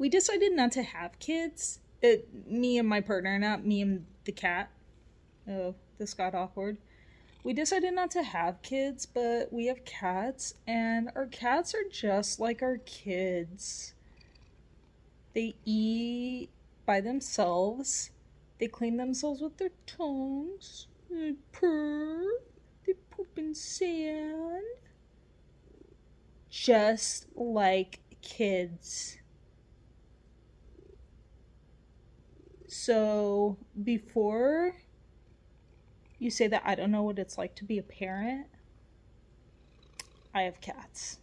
we decided not to have kids. It, me and my partner, not me and the cat. Oh, this got awkward. We decided not to have kids, but we have cats, and our cats are just like our kids. They eat by themselves. They clean themselves with their tongues. They purr. They poop in sand. Just like kids. So before you say that I don't know what it's like to be a parent, I have cats.